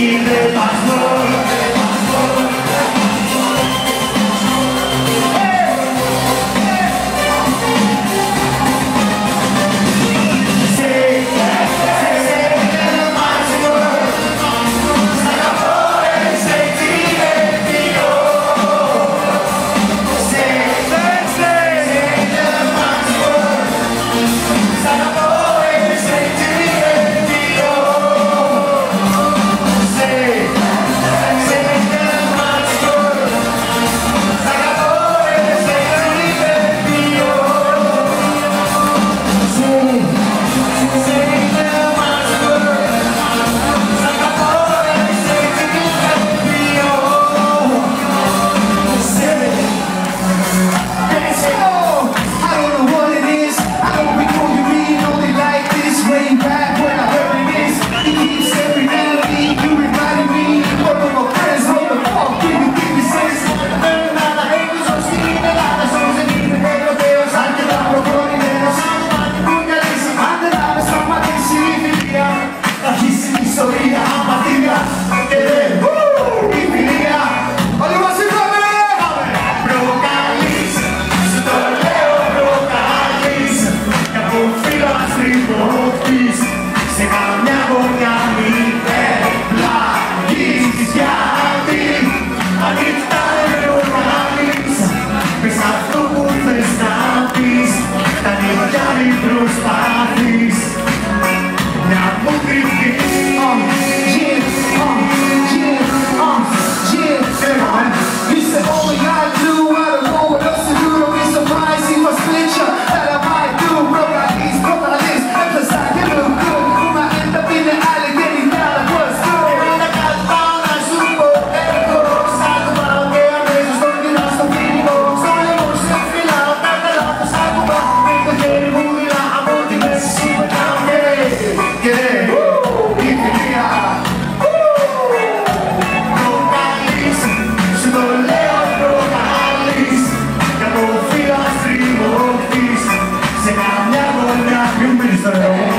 y de paso. προσπάθεις να μου κρυφτείς Israel.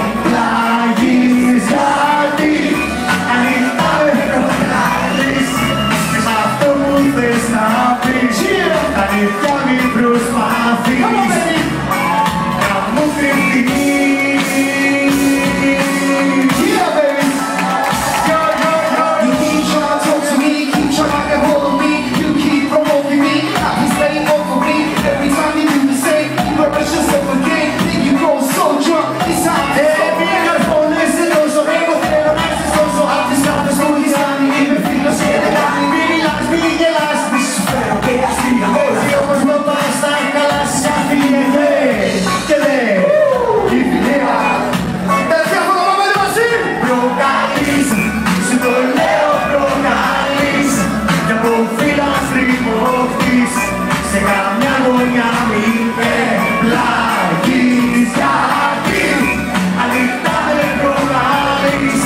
νιώθεις σε καμιά γωνιά μην πεπλαγείς γιατί αλήθεια δεν προλάβεις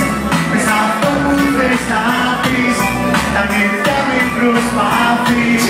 μες αυτό που θες να πεις τα νύχτα μην προσπαθείς.